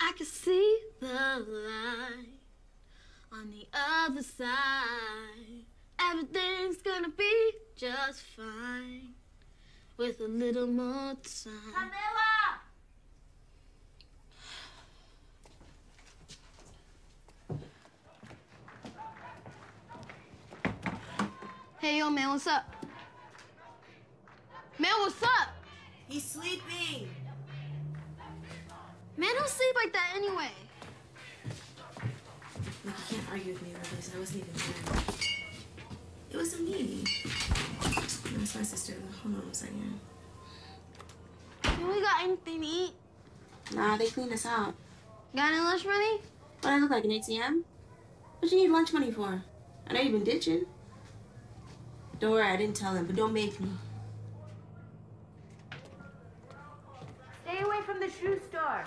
I can see the light on the other side. Everything's gonna be just fine with a little more time. Kamilla! Hey, yo, man, what's up? Man, what's up? He's sleeping. Man, don't sleep like that anyway. Look, you can't argue with me about this. I wasn't even there. It wasn't me. No, it's my sister. Hold on a second. Man, we got anything to eat? Nah, they cleaned us out. Got any lunch money? What I look like an ATM? What you need lunch money for? I know you've been ditching. Don't worry, I didn't tell him, but don't make me. Stay away from the shoe store.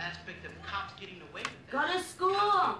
aspect of cops getting away with. Go to school!